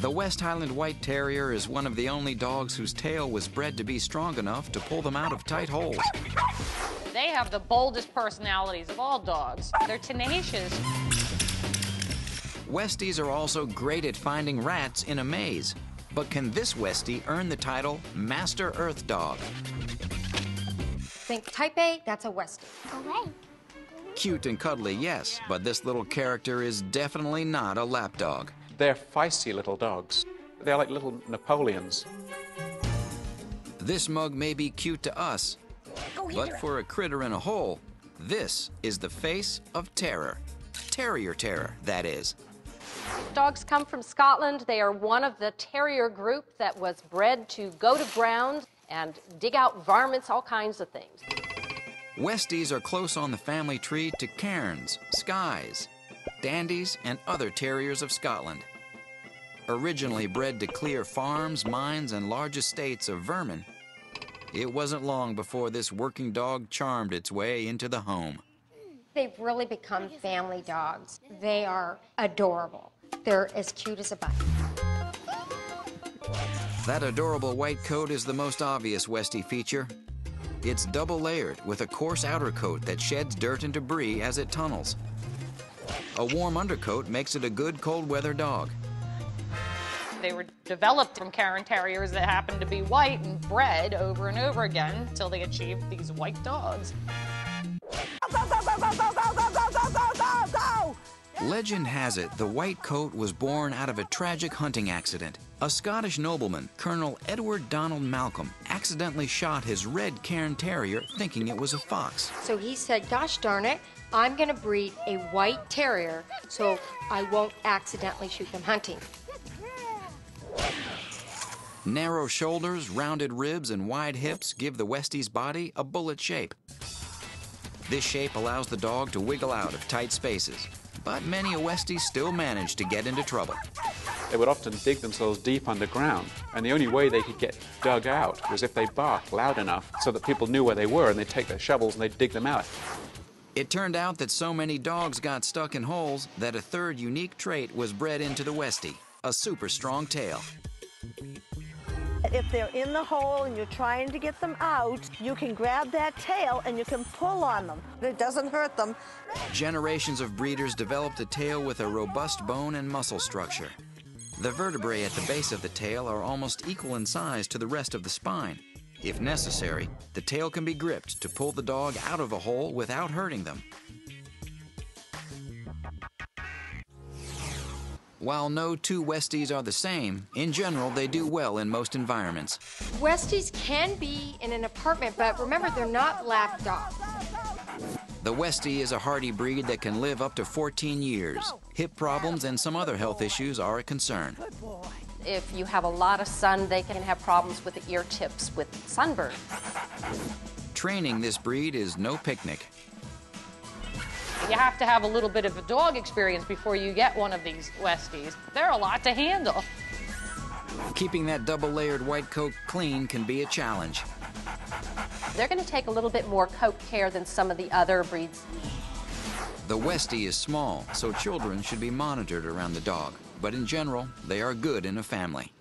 The West Highland White Terrier is one of the only dogs whose tail was bred to be strong enough to pull them out of tight holes. They have the boldest personalities of all dogs. They're tenacious. Westies are also great at finding rats in a maze. But can this Westie earn the title Master Earthdog? Think type A, that's a Westie. Okay. Cute and cuddly, yes, but this little character is definitely not a lapdog. They're feisty little dogs. They're like little Napoleons. This mug may be cute to us, but for a critter in a hole, this is the face of terror. Terrier terror, that is. Dogs come from Scotland. They are one of the terrier group that was bred to go to ground and dig out varmints, all kinds of things. Westies are close on the family tree to cairns, Skyes, dandies, and other terriers of Scotland. Originally bred to clear farms, mines, and large estates of vermin, it wasn't long before this working dog charmed its way into the home. They've really become family dogs. They are adorable. They're as cute as a button. That adorable white coat is the most obvious Westie feature. It's double layered with a coarse outer coat that sheds dirt and debris as it tunnels. A warm undercoat makes it a good cold weather dog. They were developed from Cairn Terriers that happened to be white and bred over and over again until they achieved these white dogs. Legend has it the white coat was born out of a tragic hunting accident. A Scottish nobleman, Colonel Edward Donald Malcolm, accidentally shot his red Cairn Terrier thinking it was a fox. So he said, Gosh darn it, I'm going to breed a white terrier so I won't accidentally shoot them hunting. Narrow shoulders, rounded ribs, and wide hips give the Westie's body a bullet shape. This shape allows the dog to wiggle out of tight spaces, but many a Westie still manage to get into trouble. They would often dig themselves deep underground, and the only way they could get dug out was if they barked loud enough so that people knew where they were and they'd take their shovels and they'd dig them out. It turned out that so many dogs got stuck in holes that a third unique trait was bred into the Westie a super strong tail. If they're in the hole and you're trying to get them out, you can grab that tail and you can pull on them. It doesn't hurt them. Generations of breeders developed a tail with a robust bone and muscle structure. The vertebrae at the base of the tail are almost equal in size to the rest of the spine. If necessary, the tail can be gripped to pull the dog out of a hole without hurting them. While no two Westies are the same, in general they do well in most environments. Westies can be in an apartment, but remember, they're not lap dogs. The Westie is a hardy breed that can live up to 14 years. Hip problems and some other health issues are a concern. If you have a lot of sun, they can have problems with the ear tips with sunburn. Training this breed is no picnic. You have to have a little bit of a dog experience before you get one of these Westies. They're a lot to handle. Keeping that double layered white coat clean can be a challenge. They're going to take a little bit more coat care than some of the other breeds. The Westie is small, so children should be monitored around the dog, but in general, they are good in a family.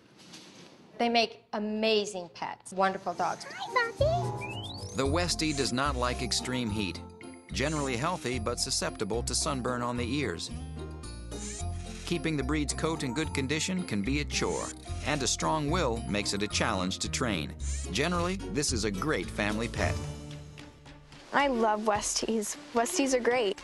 They make amazing pets, wonderful dogs. The Westie does not like extreme heat. Generally healthy, but susceptible to sunburn on the ears. Keeping the breed's coat in good condition can be a chore, and a strong will makes it a challenge to train. Generally, this is a great family pet. I love Westies. Westies are great.